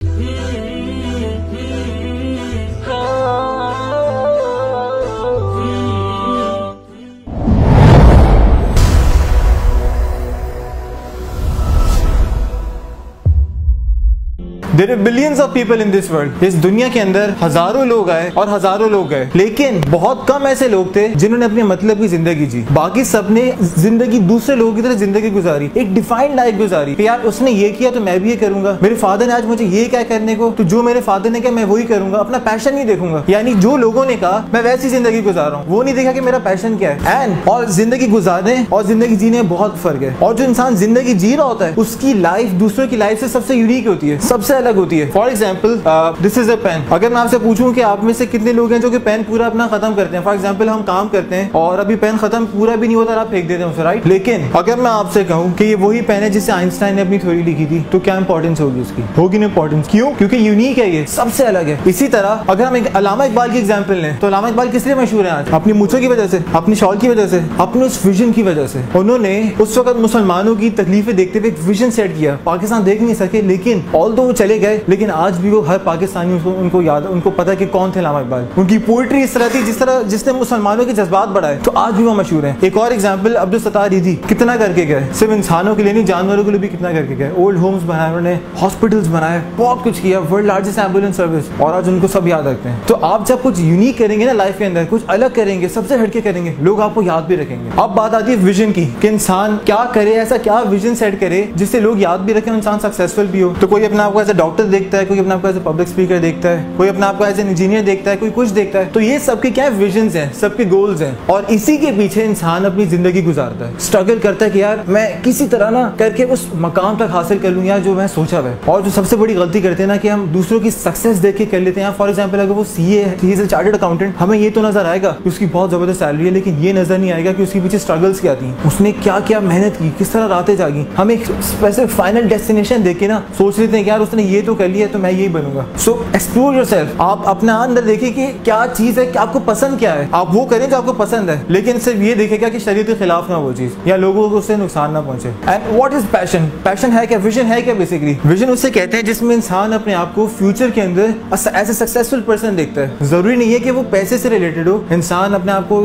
Mm. There are billions of people in this world इस दुनिया के अंदर हज़ारों लोग आए और हज़ारों लोग गए। लेकिन बहुत कम ऐसे लोग थे जिन्होंने अपने मतलब की ज़िंदगी जी। बाकी सबने ज़िंदगी दूसरे लोगों की तरह ज़िंदगी गुजारी, एक डिफाइंड लाइफ गुजारी। यार उसने ये किया तो मैं भी ये करूँगा। मेरे फादर ने आज मुझे ये क्या करने को? तो जो मेरे फादर ने कहा, मैं वही करूँगा। अपना पैशन नहीं देखूँगा। यानी जो लोगों ने कहा, मैं वैसी ज़िंदगी गुजार रहा हूँ। वो नहीं देखा कि मेरा पैशन क्या है। एंड और ज़िंदगी गुजारने और ज़िंदगी जीने बहुत फ़र्क है। और जो इंसान ज़िंदगी जी रहा होता है, उसकी लाइफ दूसरों की लाइफ से सबसे यूनिक होती है। सबसे अलग होती है। For example this is a pen अगर मैं आपसे पूछूँ कि आप में से कितने लोग हैं जो कि पेन पूरा अपना खत्म करते हैं? फॉर एग्ज़ाम्पल हम काम करते हैं और अभी पेन खत्म पूरा भी नहीं होता आप फेंक देते हैं उसे राइट लेकिन अगर मैं आपसे कहूँ कि ये वही पेन है जिससे आइंस्टाइन ने अपनी थ्योरी लिखी थी तो क्या इंपॉर्टेंस होगी उसकी? होगी ना इंपॉर्टेंस क्यों? क्योंकि यूनिक है ये। सबसे अलग है। इसी तरह, अगर हम एक अलामा इकबाल की एग्ज़ाम्पल लें तो अलामा इकबाल किस लिए मशहूर है आज? अपनी मुछों की वजह से, अपनी शॉल की वजह से, अपने उस विजन की वजह से। उन्होंने उस वक्त मुसलमानों की तकलीफें देखते हुए एक विजन सेट किया। पाकिस्तान देख नहीं सके, लेकिन ऑल तो वो चले गए, लेकिन आज भी वो हर पाकिस्तानी उसको उनको याद, उनको पता है कि कौन थे लामा इकबाल। उनकी पोइट्री इस तरह थी जिस तरह, जिसने मुसलमानों के जज्बात बढ़ाए तो आज भी वो मशहूर है। एक और एग्ज़ाम्पल अब्दुल सतार थी कितना करके गए? सिर्फ़ इंसानों के लिए नहीं, जानवरों के लिए भी कितना करके गए। ओल्ड होम्स बनाए उन्होंने हॉस्पिटल्स बनाए, बहुत कुछ किया वर्ल्ड लार्जेस्ट एंबुलेंस सर्विस और आज उनको सब याद रखते हैं। तो आप जब कुछ यूनिक करेंगे ना लाइफ के अंदर, कुछ अलग करेंगे, सबसे हटके करेंगे, लोग आपको याद भी रखेंगे। अब बात आती है विजन की, कि इंसान क्या करे, ऐसा क्या विजन सेट करे, जिससे लोग याद भी रखें इंसान सक्सेसफुल भी हो। तो कोई अपना आपको एज डॉक्टर देखता है, कोई अपना आपको एज ए पब्लिक स्पीकर देखता है, कोई अपना आपको एज एन इंजीनियर देखता है, कोई कुछ देखता है तो ये सबके क्या विजन है, सबके गोल्स हैं, और इसी के पीछे इंसान अपनी ज़िंदगी गुजारता है। स्ट्रगल करता है कि यार, मैं किसी तरह ना करके उस मकाम तक हासिल कर लूँ यार जो मैं सोचा है। और जो सबसे बड़ी गलती करते हैं ना कि हम दूसरों की सक्सेस देख के कर लेते हैं फॉर एग्ज़ाम्पल अगर वो सी ए है चार्टेड अकाउंटेंट हमें ये तो नज़र आएगा कि उसकी बहुत ज़बरदस्त सैलरी है, लेकिन ये नज़र नहीं आएगा कि उसके पीछे स्ट्रगल्स क्या थी। उसने क्या क्या मेहनत की, किस तरह रातें जागी। हम एक स्पेसिफिक फाइनल डेस्टिनेशन देख के ना सोच लेते हैं कि यार उसने ये तो कर लिया तो मैं यही बनूँगा। सो एक्सप्लोर योर सेल्फ आप अपने अंदर देखिए कि क्या चीज़ है कि आपको पसंद क्या है। आप वो करें जो आपको पसंद है। लेकिन सिर्फ़ ये देखेगा कि शरीर के खिलाफ ना वो चीज़, या लोगों को उससे नुकसान ना पहुँचे। And what is passion passion है क्या? विजन है क्या बेसिकली विजन उससे कहते हैं जिसमें इंसान अपने आप को फ्यूचर के अंदर एज ए सक्सेसफुल पर्सन देखता है। ज़रूरी नहीं है कि वो पैसे से रिलेटेड हो। इंसान अपने आप को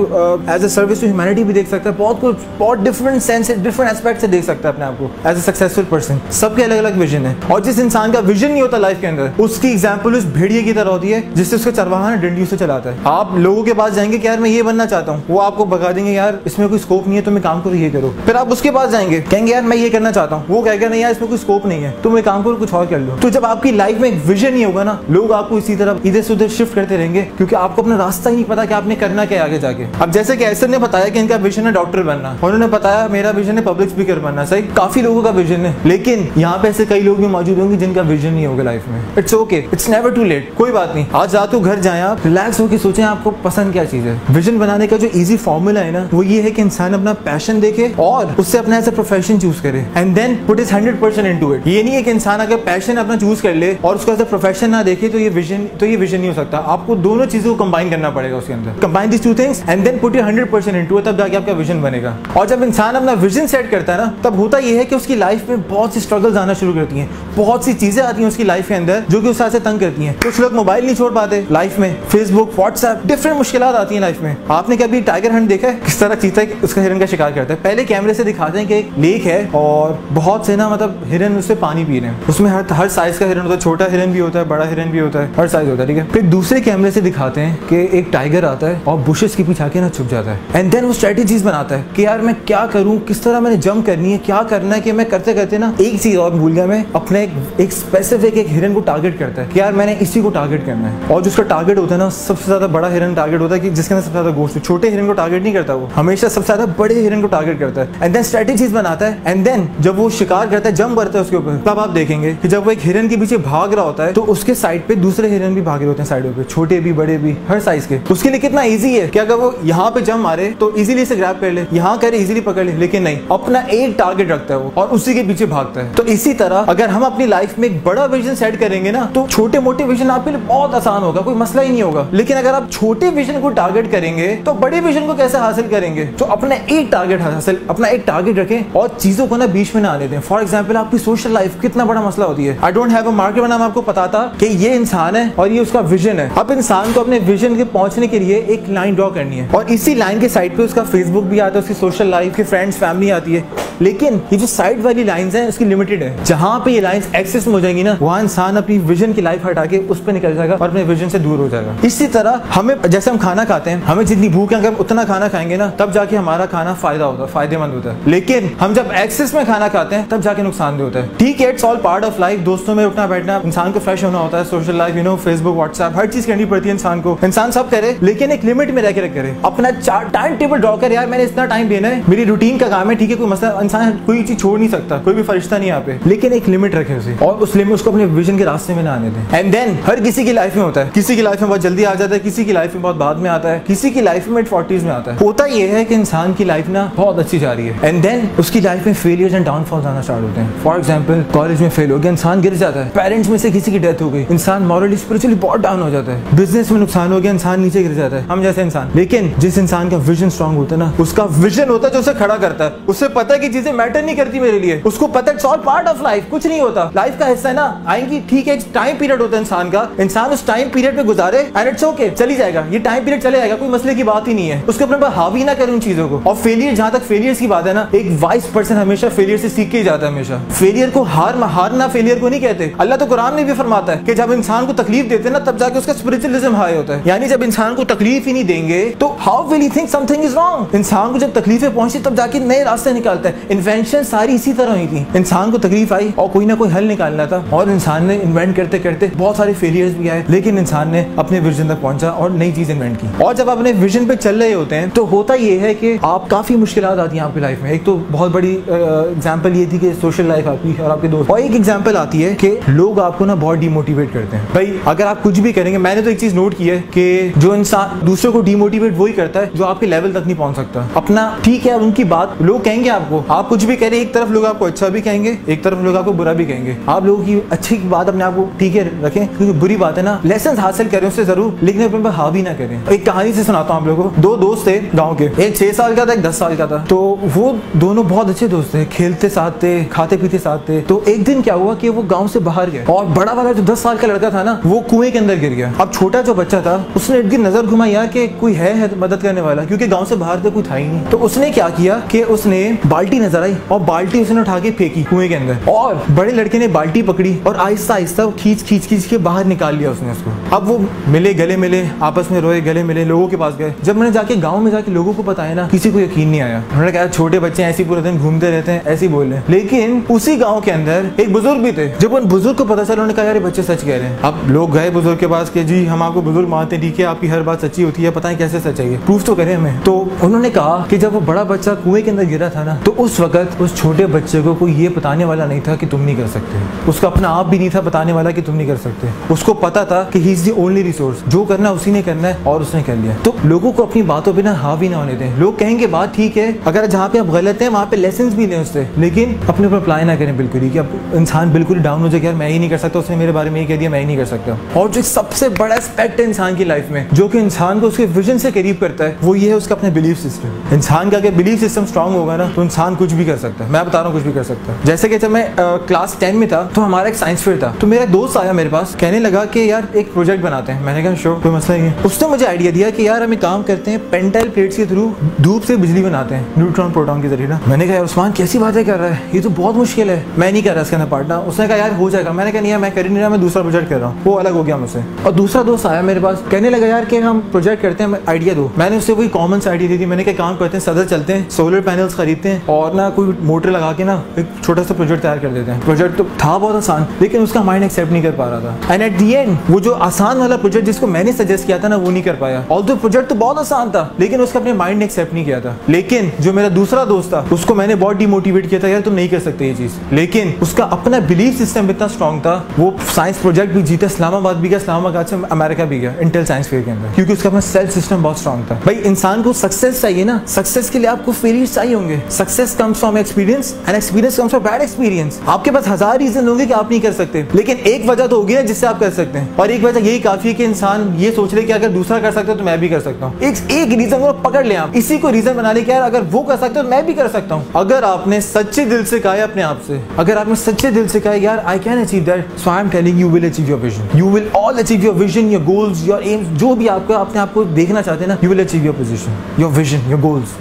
as a service to humanity भी देख सकता है। बहुत कुछ, बहुत डिफरेंट सेंस डिफरेंट एस्पेक्ट से देख सकता है अपने आप को एज ए सक्सेसफुल पर्सन सबके अलग अलग विजन है। और जिस इंसान का विजन नहीं होता लाइफ के अंदर। उसकी एग्ज़ाम्पल उस भेड़िए की तरह होती है, जिससे उसका चरवाहा ना डंडियों से चलाता है। आप लोगों के पास जाएँगे कि यार मैं ये बनना चाहता हूँ, वो आपको बता देंगे, यार, इसमें कोई स्कोप नहीं है तुम्हें काम करो, ये करो। फिर आप उसके पास जाएँगे, कहेंगे, यार, मैं ये करना चाहता हूँ। वो कहेगा, नहीं यार, इसमें कोई स्कोप नहीं है। तुम एक काम करो, कुछ और कर लो। तो जब आपकी लाइफ में एक विजन नहीं होगा ना, लोग आपको इसी तरह इधर से उधर शिफ्ट करते रहेंगे, क्योंकि आपको अपना रास्ता ही नहीं पता कि आपने करना क्या आगे जाके। अब जैसे कि ऐसर ने बताया कि इनका विजन है डॉक्टर बनना। उन्होंने बताया, मेरा विजन है पब्लिक स्पीकर बनना। सही? काफ़ी लोगों का विजन है। लेकिन यहाँ पे ऐसे कई लोग भी मौजूद होंगे जिनका विजन नहीं होगा लाइफ में. It's okay it's never too late कोई बात नहीं. आज रात को घर जाए आप रिलैक्स होकर सोचें आपको पसंद क्या चीज़ है. विजन बनाने का जो इजी फॉर्मूला है ना, वो ये है कि इंसान अपना पैशन देखे और उससे अपना एज प्रोफेशन चूज़ करे. And then put is hundred percent into it ये नहीं है कि इंसान अगर पैशन अपना चूज़ कर ले और उसको अ प्रोफेशन ना देखे तो ये विजन तो ये विजन नहीं हो सकता. आपको दोनों चीज़ों को कंबाइन करना पड़ेगा उसके अंदर. Combine this two things and then put hundred percent into तब जाके आपका विजन बनेगा. और जब इंसान अपना विजन सेट करता है ना, तब होता यह है कि उसकी लाइफ में बहुत सी स्ट्रगल्स आना शुरू करती हैं. बहुत सी चीज़ें आती हैं उसकी लाइफ के अंदर, जो कि उस से तंग करती हैं। कुछ लोग मोबाइल नहीं छोड़ पाते लाइफ में। फेसबुक व्हाट्सएप डिफरेंट मुश्किल आती है लाइफ में। आपने कभी टाइगर हंट देखा है? किस तरह चीता उसका हिरन का शिकार करता है? पहले कैमरे से दिखाते हैं कि एक लेक है और बहुत से ना मतलब हिरन उससे पानी पी रहे हैं। उसमें हर हर साइज़ का हिरन होता है। छोटा हिरन भी होता है, बड़ा हिरन भी होता है। हर साइज़ होता है, ठीक है? फिर दूसरे कैमरे से दिखाते हैं कि एक टाइगर आता है और बुशेस के पीछे आके ना छुप जाता है। एंड देन वो स्ट्रेटेजीज बनाता है कि यार मैं क्या करूँ? किस तरह मैंने जंप करनी है? क्या करना है कि मैं करते करते ना एक चीज़ और भूल गया। मैं अपने एक स्पेसिफिक एक हिरन को टारगेट करता है कि यार मैंने इसी को टारगेट करना है। और जो उसका टारगेट होता है ना, सबसे ज़्यादा बड़ा हिरन टारगेट होता है कि जिसके अंदर सबसे ज़्यादा गोश्त छोटे हिरन को टारगेट नहीं करता वो। हमेशा सबसे ज़्यादा बड़े हिरन को टारगेट करता है। एंड देन स्ट्रेटेजीज बनाता है। एंड देन जब वो शिकार करता है जंप करता है उसके ऊपर। तब आप देखेंगे कि जब वो एक हिरन के पीछे भाग रहा होता है तो उसके साइड पे दूसरे हिरन भी भाग रहे होते हैं साइडों पे। छोटे भी, बड़े भी, हर साइज़ के। उसके लिए कितना ईजी है कि अगर वो यहाँ पे जम मारे तो इजीली से ग्रैप कर ले। यहाँ करे इजीली पकड़ ले। लेकिन नहीं। अपना एक टारगेट रखता है वो और उसी के पीछे भागता है। तो इसी तरह अगर हम अपनी लाइफ में एक बड़ा विजन सेट करेंगे ना तो छोटे मोटे विजन आपके लिए बहुत आसान होगा, कोई मसला ही नहीं होगा। लेकिन अगर आप छोटे विजन को टारगेट करेंगे तो बड़े विजन को कैसे हासिल करेंगे? तो अपना एक टारगेट हासिल, अपना एक टारगेट रखें और चीज़ों को ना बीच में ना आने दें। फॉर एग्ज़ाम्पल आपकी सोशल लाइफ कितना बड़ा मसला होती है। I don't have a market बनाम आपको पता था कि ये इंसान है और ये उसका विजन है। अब इंसान को अपने विजन के पहुँचने के लिए एक लाइन ड्रॉ करनी है। और इसी लाइन के साइड पे उसका फेसबुक भी आता है, उसकी सोशल लाइफ की फ्रेंड्स फैमिली आती है। लेकिन ये जो साइड वाली लाइंस हैं, उसकी लिमिटेड है। जहाँ पे ये लाइंस एक्सेस में हो जाएँगी ना वहाँ इंसान अपनी विजन की लाइफ हटा के उस पर निकल जाएगा और अपने विजन से दूर हो जाएगा। इसी तरह हमें, जैसे हम खाना खाते हैं, हमें जितनी भूख है उतना खाना खाएँगे ना, तब जाके हमारा खाना फ़ायदा होता है, फ़ायदेमंद होता है। लेकिन हम जब एक्सेस में खाना खाते हैं, तब जाके नुकसान भी होता है। ठीक है it's all part of life दोस्तों में उठना बैठना, इंसान को फ्रेश होना होता है social life you know Facebook WhatsApp हर चीज़ करनी पड़ती है इंसान को। इंसान सब करे, लेकिन एक लिमिट में रह के करे। अपना टाइम टेबल ड्रॉ कर, यार, मैंने इतना टाइम देना है, मेरी रूटीन का काम है, ठीक है, कोई मसला, इंसान कोई चीज़ छोड़ नहीं सकता, कोई भी फरिश्ता नहीं यहाँ पे। लेकिन एक लिमिट रखे उसे। और उस लिमिट उसको अपने विजन के रास्ते में ना आने दें। एंड देन हर किसी की लाइफ में होता है। किसी की लाइफ में बहुत जल्दी आ जाता है, किसी की लाइफ में बहुत बाद में आता है, किसी की लाइफ में फोर्टीज में आता है। होता यह है कि इंसान की लाइफ ना बहुत अच्छी जा रही है। एंड देन उसकी लाइफ में फेलियर्स एंड डाउनफॉल आना स्टार्ट होते हैं। फॉर एग्ज़ाम्पल कॉलेज में फेल हो गया, इंसान गिर जाता है। पेरेंट्स में से किसी की डेथ हो गई, इंसान मॉरली स्पिरिचुअली बहुत डाउन हो जाता है। बिज़नेस में नुकसान हो गया, इंसान नीचे गिर जाता है। हम जैसे इंसान। लेकिन जिस इंसान का विजन स्ट्रांग होता है ना, उसका विजन होता है जो उसे खड़ा करता है। उसे पता है कि चीज़ें मैटर नहीं करती मेरे लिए। उसको पता है ऑल पार्ट ऑफ़ लाइफ कुछ नहीं होता। लाइफ का हिस्सा है ना आएँगी, ठीक है, एक टाइम पीरियड होता है इंसान का। इंसान उस टाइम पीरियड में गुजारे एंड इट्स ओके चली जाएगा। ये टाइम पीरियड चले जाएगा, कोई मसले की बात ही नहीं है। उसके अपने हावी ना करें उन चीज़ों को। और फेलियर जहाँ तक फेलियर की बात है ना, एक वाइस पर्सन हमेशा फेलियर से सीख के जाता है हमेशा। फेलियर को हार हारना फेलियर को नहीं कहते। अल्लाह तो कुरान में भी फरमाता है कि जब इंसान को तकलीफ़ देते ना, तब जाके उसका स्पिरिचुअलिज्म हाई होता है। यानी जब इंसान को तकलीफ़ ही नहीं देंगे तो how will he think something is wrong इंसान को जब तकलीफें पहुँची, तब जाके नए रास्ते निकालता है। इन्वेंशन सारी इसी तरह हुई थी। इंसान को तकलीफ़ आई और कोई ना कोई हल निकालना था। और इंसान ने इन्वेंट करते करते बहुत सारे फेलियर्स भी आए, लेकिन इंसान ने अपने विजन तक पहुँचा और नई चीज़ इन्वेंट की। और जब अपने विजन पे चल रहे होते हैं तो होता ये है कि आप काफ़ी मुश्किल आती है आपकी लाइफ में। एक तो बहुत बड़ी एग्ज़ाम्पल ये थी कि सोशल लाइफ आपकी और आपके दोस्त। और एक एग्ज़ाम्पल आती है कि लोग आपको ना बहुत डिमोटिवेट करते हैं। भाई, अगर आप कुछ भी करेंगे, मैंने तो एक चीज़ नोट की है कि जो इंसान, दूसरे को डिमोटिवेट वही करता है, जो आपके लेवल तक नहीं पहुँच सकता। अपना, ठीक है, उनकी बात लोग कहेंगे आपको। आप कुछ भी करें, एक तरफ़ लोग आपको अच्छा भी कहेंगे, एक तरफ़ लोग आपको बुरा भी कहेंगे। आप लोगों की अच्छी की बात अपने आप को ठीक है रखें क्योंकि बुरी बात है ना। लेसन हासिल करें उससे ज़रूर लेकिन अपने पर हावी ना करें। एक कहानी से सुनाता हूँ आप लोगों को। दो दोस्त थे गाँव के। एक छह साल का था एक दस साल का था। तो वो दोनों बहुत अच्छे दोस्त थे खेलते साथ थे खाते पीते साथ थे। तो एक दिन क्या हुआ कि वो गाँव से बाहर गए और बड़ा वाला जो दस साल का लड़का था ना वो कुएँ के अंदर गिर गया। अब छोटा जो बच्चा था उसने इर्द नज़र घुमाया कि कोई है, है मदद करने वाला। क्योंकि गाँव से बाहर तो कोई था ही नहीं। तो उसने क्या किया कि उसने बाल्टी नज़र आई और बाल्टी उसने उठा के फेंकी कुएँ के अंदर। और बड़े लड़के ने बाल्टी पकड़ी और आहिस्ता आहिस्ता खींच खींच खींच के बाहर निकाल लिया उसने उसको। अब वो मिले, गले मिले, आपस में रोए, गले मिले, लोगों के पास गए। जब मैंने जाके गाँव में जाके लोगों को बताया ना, किसी को यकीन नहीं आया। उन्होंने कहा, छोटे बच्चे ऐसे पूरे दिन घूमते रहते हैं, ऐसे बोल रहे लेकिन उसी गाँव के अंदर एक बुज़ुर्ग भी थे। जब उन बुज़ुर्ग को पता चला, उन्होंने कहा यार बच्चे, सच कह रहे हैं। अब लोग गए बुज़ुर्ग के पास के, जी, हम आपको बुज़ुर्ग मानते हैं, ठीक है, आपकी हर बात सच्ची होती है, पता है कैसे सच है प्रूफ तो करें हमें। तो उन्होंने कहा कि जब वो बड़ा बच्चा कुएँ के अंदर गिरा था ना तो उस वक्त उस छोटे बच्चे को कोई ये बताने वाला नहीं था कि तुम नहीं कर सकते। उसका अपना आप भी नहीं था बताने वाला कि तुम नहीं कर सकते। उसको पता था कि he is the only resource जो करना उसी ने करना है और उसने कर लिया। तो लोगों को अपनी बातों पर ना हावी ना होने दें। लोग कहेंगे, बात ठीक है। अगर जहाँ पे आप गलत हैं, वहाँ पे लेसन भी लें उससे। लेकिन अपने ऊपर अप्लाई ना करें बिल्कुल ही कि अब इंसान बिल्कुल डाउन हो जाए यार मैं ही नहीं कर सकता। उसने मेरे बारे में ये कह दिया, मैं ही नहीं कर सकता। और जो सबसे बड़ा एस्पेक्ट है इंसान की लाइफ में, जो कि इंसान को उसके विजन से करीब करता है, वो ये है उसका अपना बिलीफ सिस्टम इंसान का अगर बिलीफ सिस्टम स्ट्रांग होगा ना तो इंसान कुछ भी कर सकता है। मैं बता रहा हूँ कुछ भी कर सकता है। जैसे कि जब मैं क्लास टेन में था तो हमारा एक साइंस फेयर था। तो मेरा दोस्त आया मेरे पास, कहने लगा कि यार एक प्रोजेक्ट बनाते हैं। मैंने कहा शो कोई मसला नहीं है। उसने मुझे आइडिया दिया कि यार हम काम करते हैं पेंटाइल प्लेट्स के थ्रू धूप से बिजली बनाते हैं न्यूट्रॉन प्रोटॉन के ज़रिए ना। मैंने कहा उस्मान, कैसी बातें कर रहा है? ये तो बहुत मुश्किल है। मैं नहीं कर रहा इसके पार्टना उसने कहा, यार, हो जाएगा। मैंने कहा, नहीं मैं कर नहीं रहा, मैं दूसरा प्रोजेक्ट कर रहा हूँ। वो अलग हो गया मुझसे। और दूसरा दोस्त आया मेरे पास, कहने लगा, यार, कि हम प्रोजेक्ट करते हैं आइडिया दो। मैंने उससे वही कॉमन सा आइडिया दी थी। मैंने क्या काम करते हैं, सदर चलते हैं सोलर पैनल्स खरीदते हैं और ना कोई मोटर लगा के ना एक छोटा सा प्रोजेक्ट तैयार कर देते हैं। प्रोजेक्ट तो था बहुत आसान। लेकिन उसका माइंड एक्सेप्ट नहीं कर पा रहा था। एंड एट दी एंड वो जो आसान वाला प्रोजेक्ट जिसको मैंने सजेस्ट किया था ना, वो नहीं कर पाया। ऑल दो प्रोजेक्ट तो बहुत आसान था, लेकिन उसका अपने माइंड ने एक्सेप्ट नहीं किया था। लेकिन जो मेरा दूसरा दोस्त था, उसको मैंने बहुत डिमोटिवेट किया था, यार, तुम नहीं कर सकते ये चीज़। लेकिन उसका अपना बिलीफ सिस्टम इतना स्ट्रॉन्ग था, वो साइंस प्रोजेक्ट भी जीता, इस्लामाबाद भी गया, इस्लामाबाद से अमेरिका भी गया इंटेल साइंस फेयर के अंदर। क्योंकि उसका अपना सेल्फ सिस्टम बहुत स्ट्रॉन्ग था। भाई, इंसान को सक्सेस चाहिए ना। सक्सेस के लिए आपको फेलियर चाहिए होंगे। Success comes from experience and experience comes from bad experience आपके पास हज़ार रीजन होंगे कि आप नहीं कर सकते। लेकिन एक वजह तो होगी ना जिससे आप कर सकते हैं। और एक वजह यही काफ़ी है कि इंसान ये सोच ले कि अगर दूसरा कर सकता है तो मैं भी कर सकता हूँ। एक एक रीजन को पकड़ ले आप। इसी को रीजन बना ले कि यार अगर वो कर सकते हो तो मैं भी कर सकता हूँ। अगर आपने सच्चे दिल से कहा अपने आप से, अगर आपने सच्चे दिल से कहा यार I can achieve that so I am telling you will achieve your vision you will all achieve your vision your goals your aims जो भी आपको अपने आप को देखना चाहते हैं ना you will achieve your position your vision your goals